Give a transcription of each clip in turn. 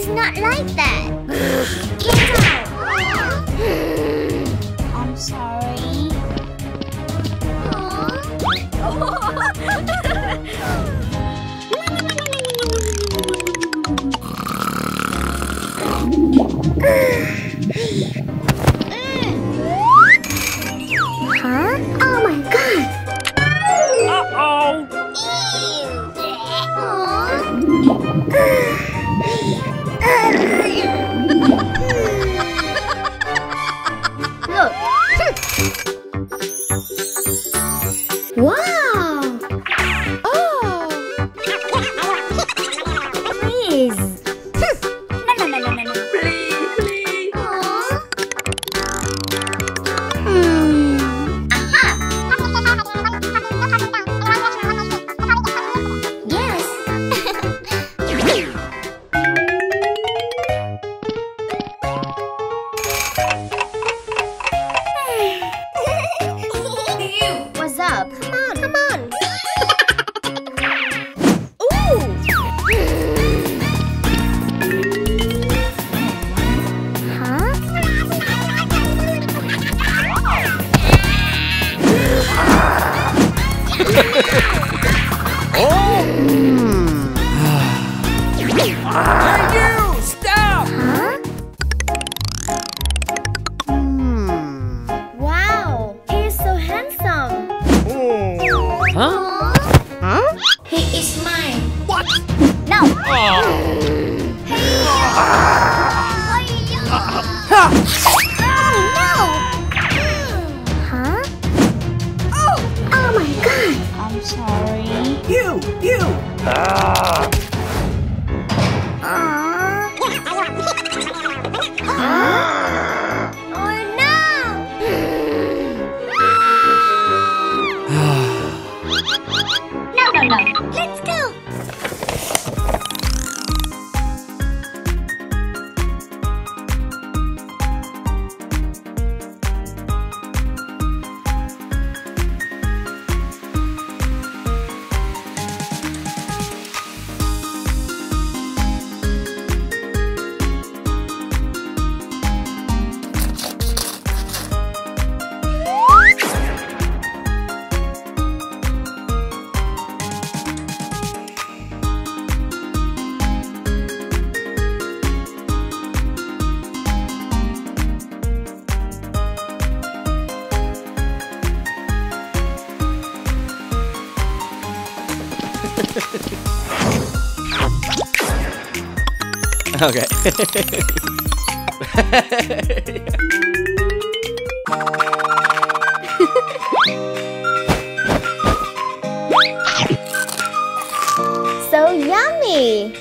is not like that. Get up! What's up? Okay. So yummy!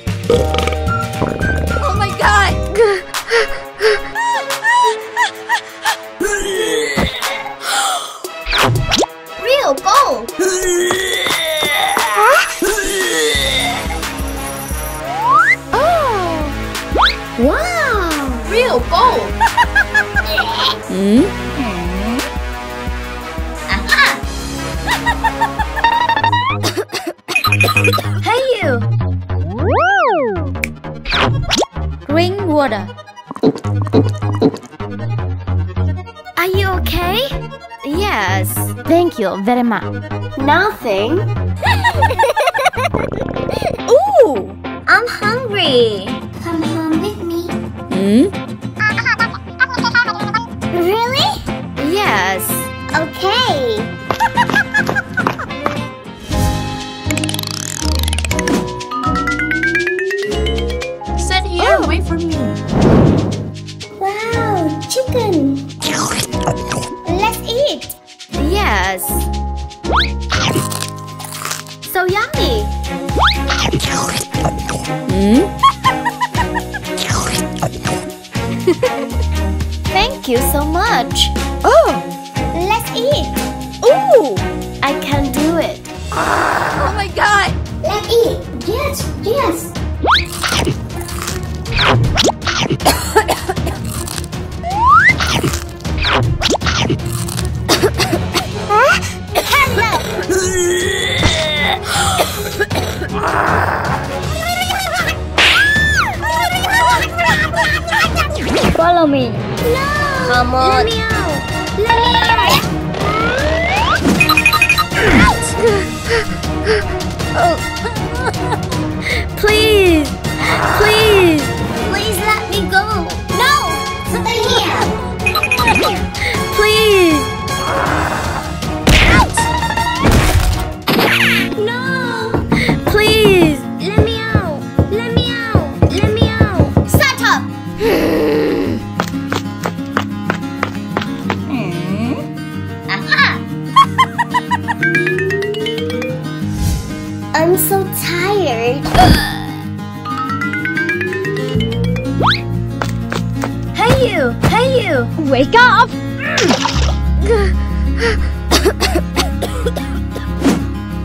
Oh my god! Real gold! Real gold! Hey you! Drink water. Are you okay? Yes. Thank you very much. Nothing. Ooh! I'm hungry. Come home with me. Hmm? Sit here and wait for me. Wow, chicken. Let's eat. Yes. So yummy. Hmm? Thank you so much. Oh, let's eat. Ooh! I can do it. Oh my god! Let eat. Yes, yes. Follow me. No. Come on. Let me out. Please! Please! I'm so tired. Hey you! Hey you! Wake up!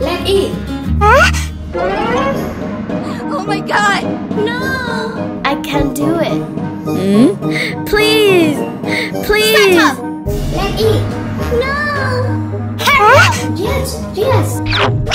Let in! Huh? Oh my god! No! I can't do it. Hmm? Please! Please! Shut up! Let in! No! Huh? Yes, yes.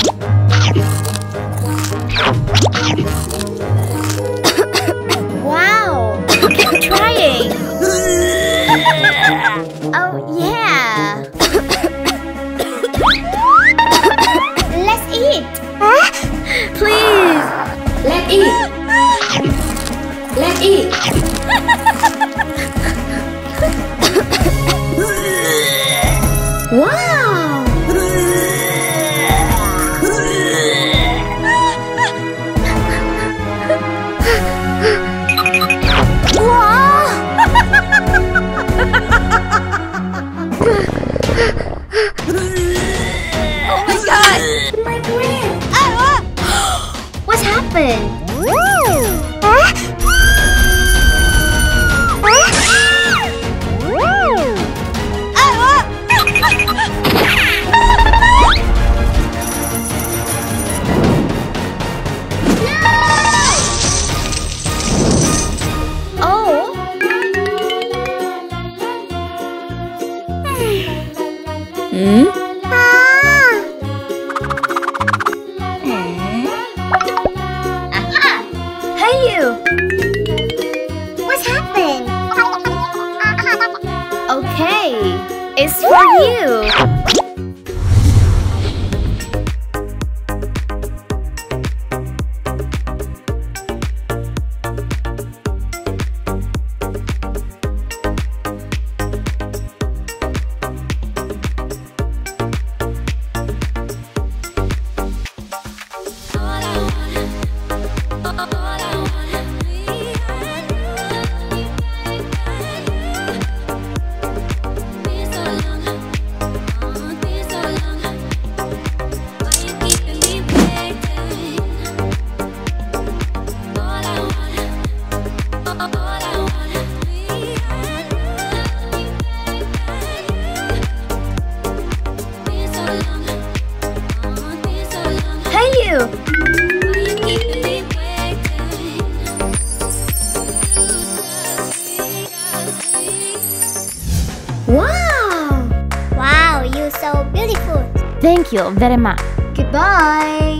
Dharma. Goodbye.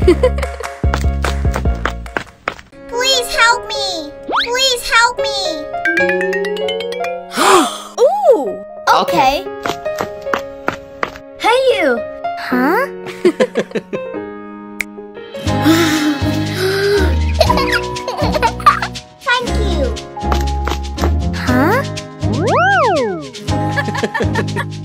Please help me. Please help me. Ooh. Okay. okay. Hey, you. Huh? Thank you. Huh?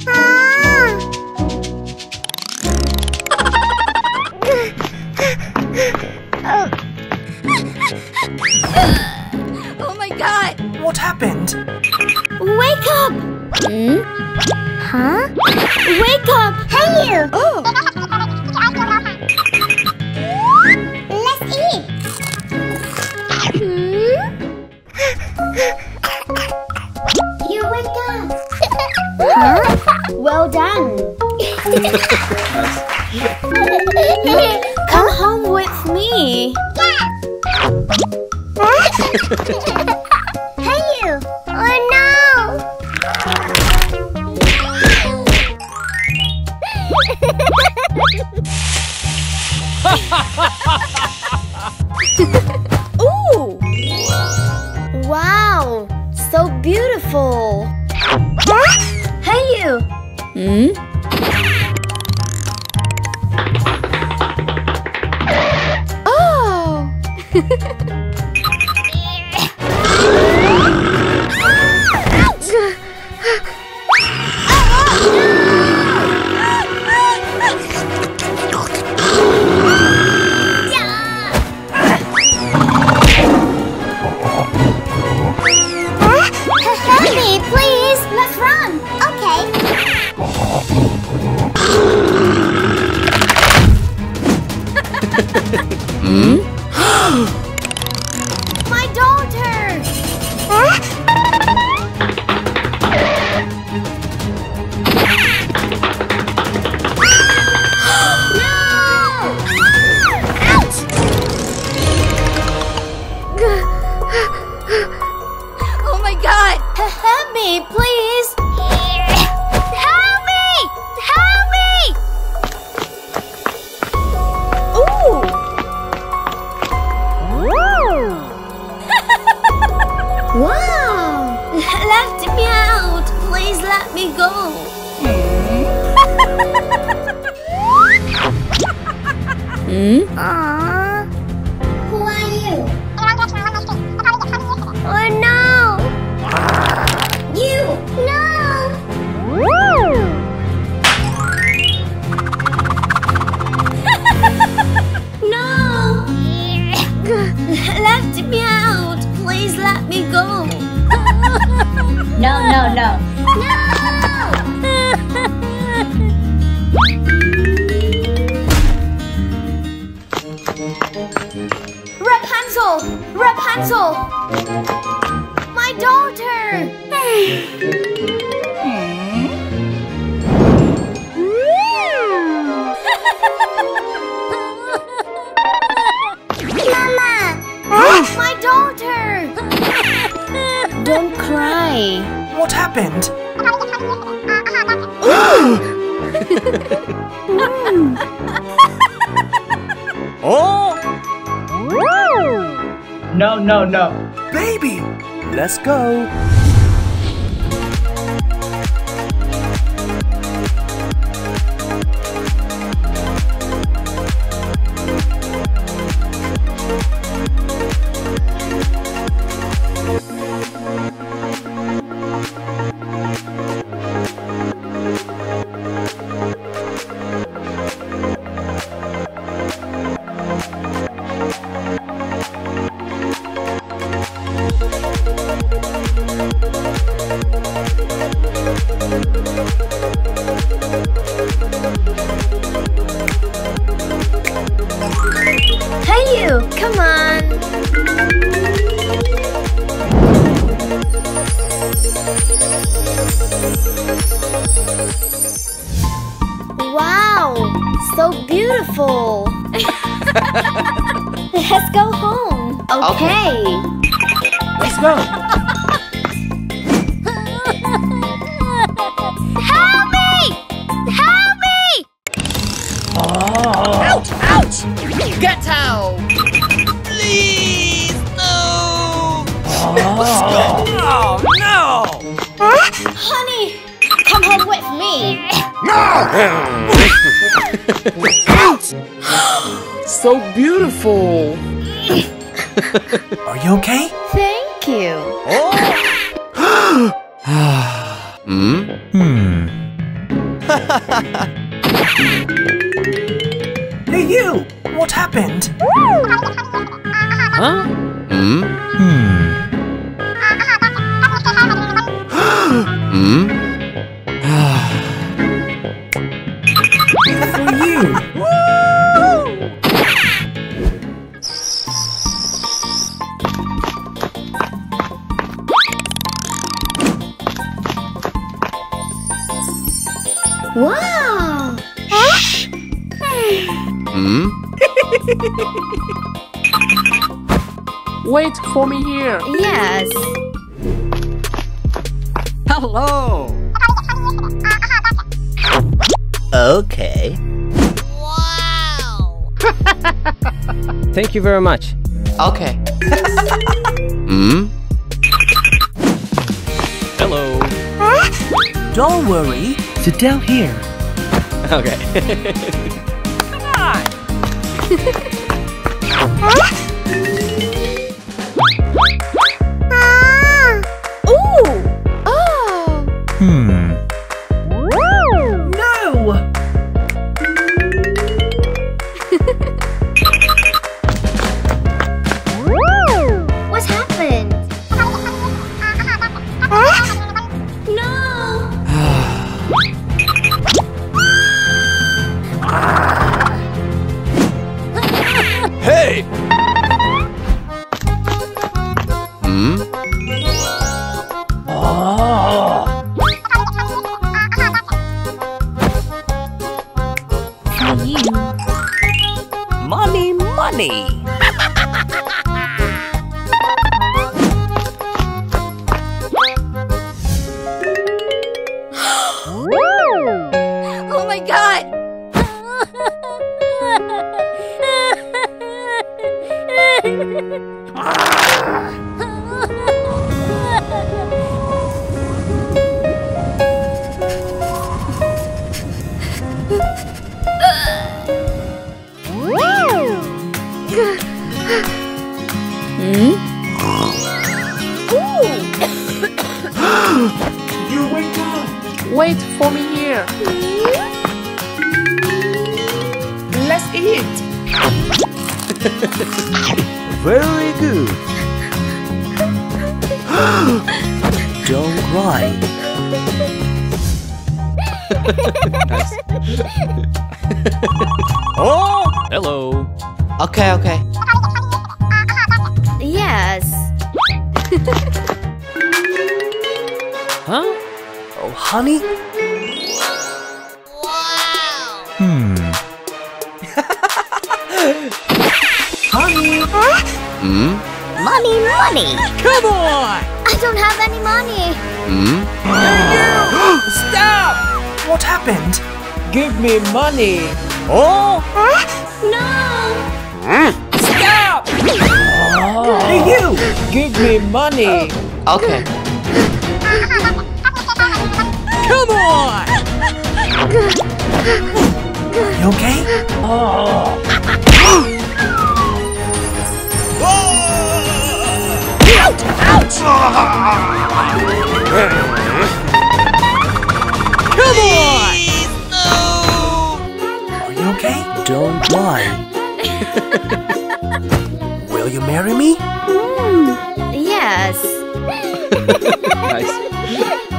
Ha ha ha! Let me go! Hmm? Aww! Rapunzel! My No, no, no. Baby! Let's go. Help me! Help me! Oh. Get out! Please, no! Oh, no! Honey! Come home with me! No! Ouch! so beautiful! Are you okay? Thank you! Hmm. hey, you! What happened? Huh? Hmm. For Wait for me here! Yes! Hello! Okay. Wow. Thank you very much. Okay. Hmm? Hello! Don't worry. Sit down here. Okay. Come Ah. Money, money! Oh, honey? Hmm. honey! Hmm? Money, money. Come on! I don't have any money. Hmm? Stop! What happened? Give me money. Oh! No! Stop! Hey, you! Give me money. Okay. Come on! You okay? Oh. Ouch! Come on! Are you okay? Don't lie. Will you marry me? Mm, yes. Nice.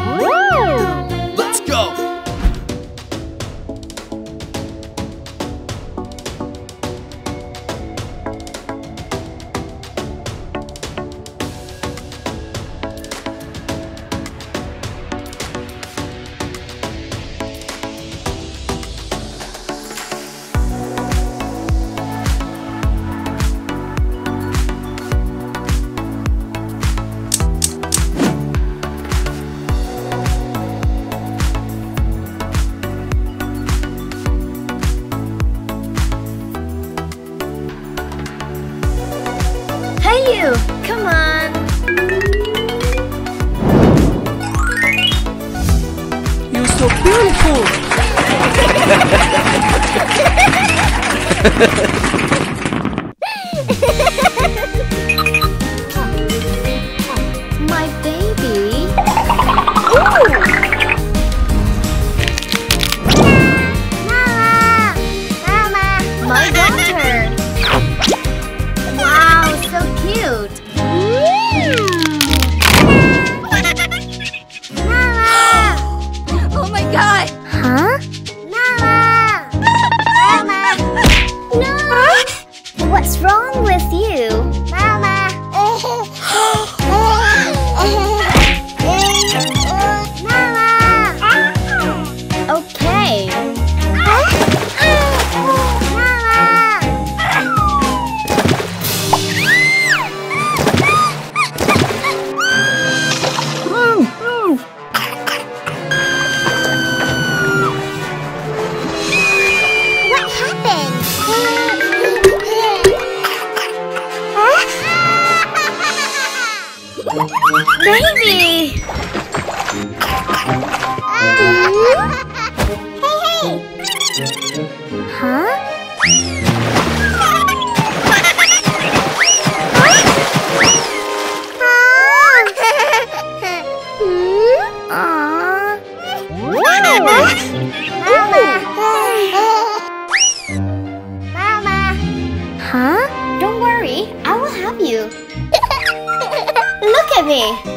me.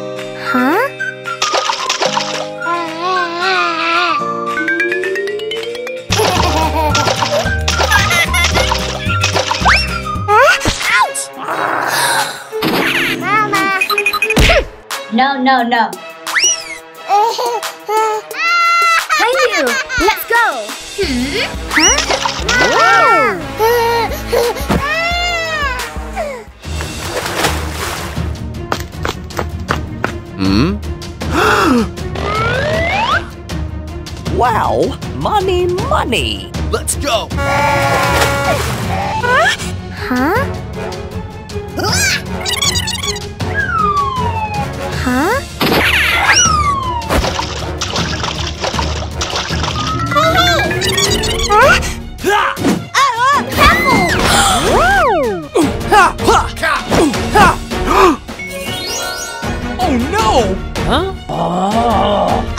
money, money. Let's go. Huh? Huh? Huh? Oh no! Huh? Oh.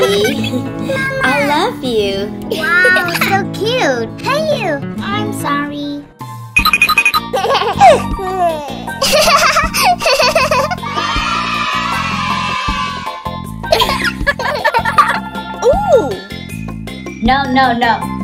I love you. Wow, so cute. Hey, you. I'm sorry. Ooh! No, no, no.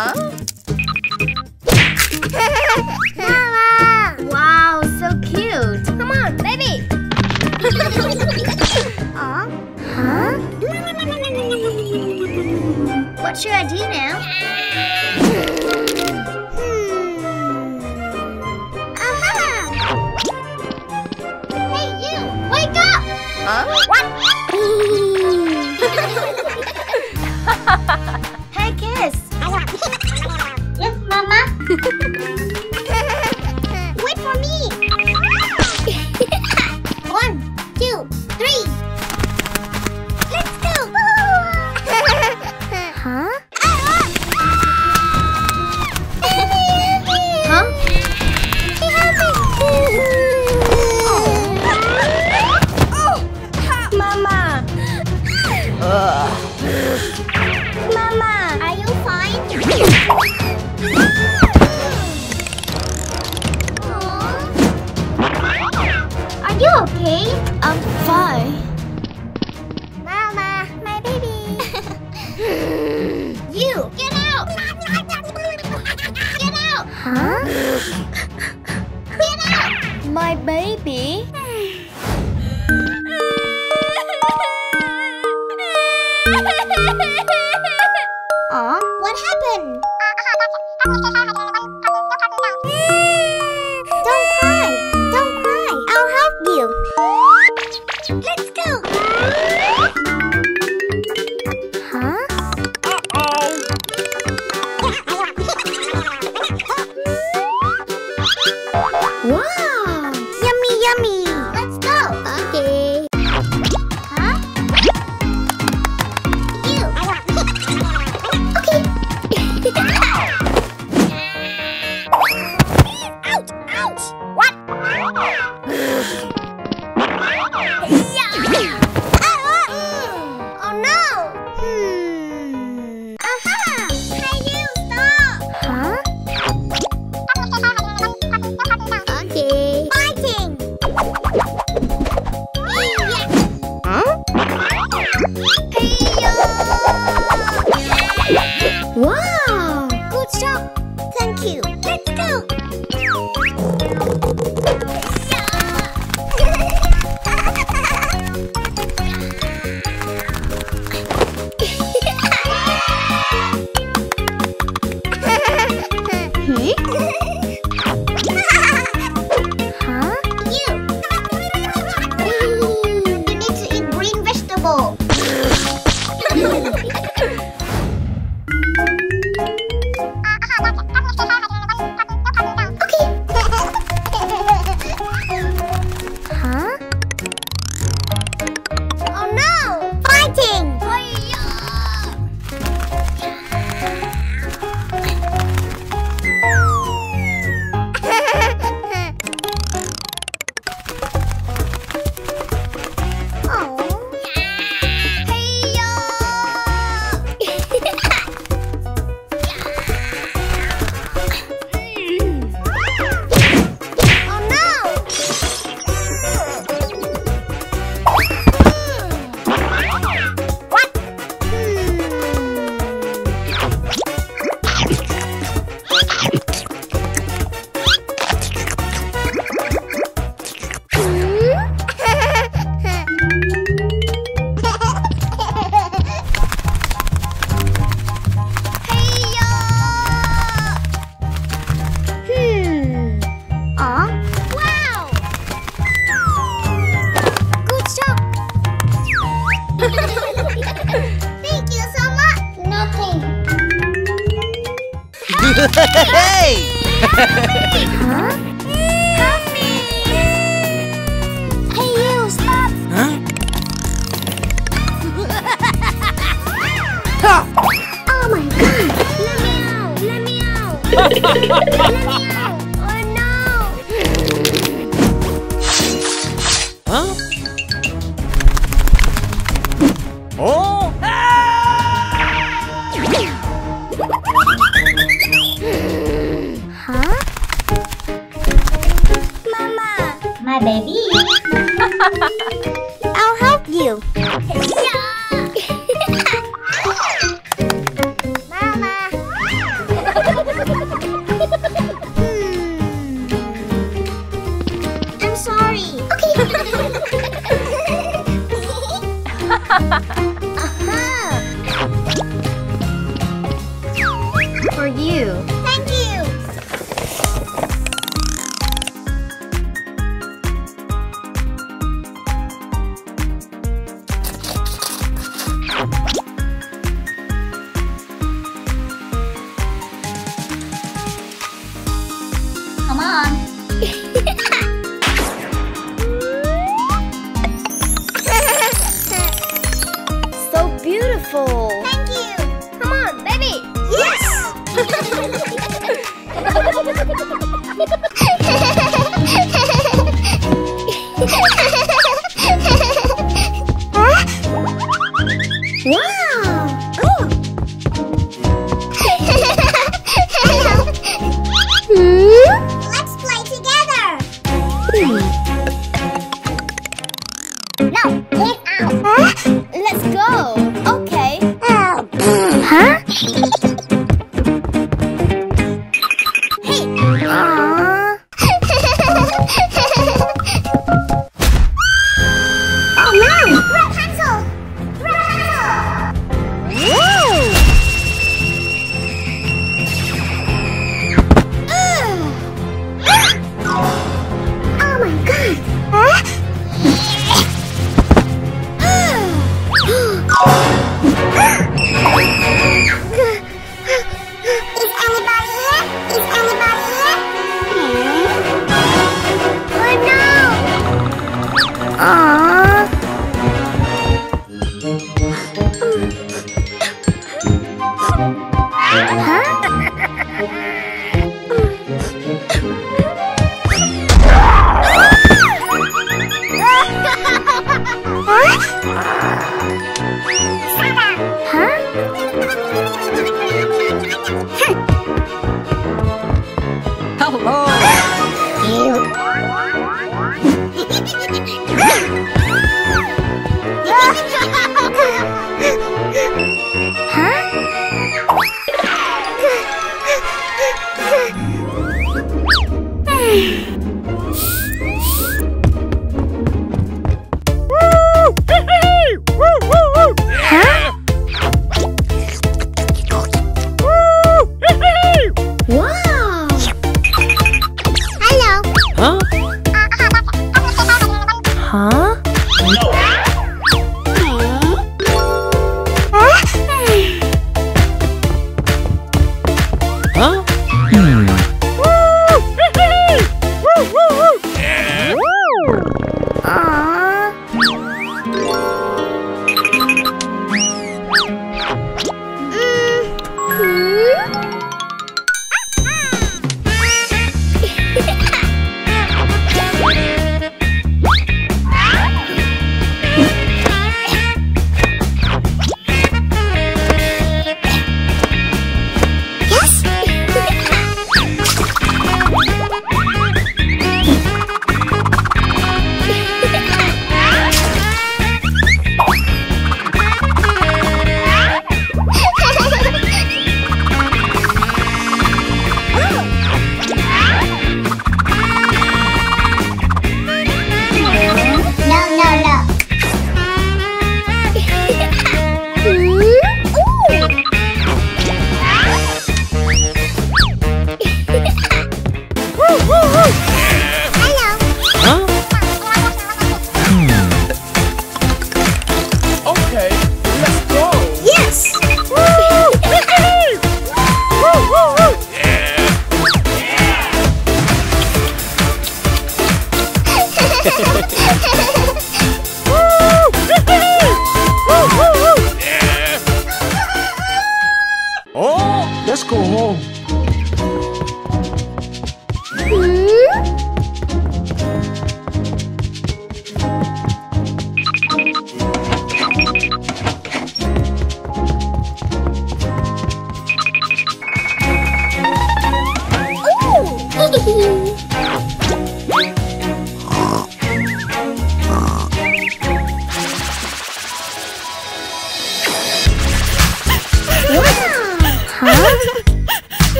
Oh. Ha ha ha ha ha! Huh?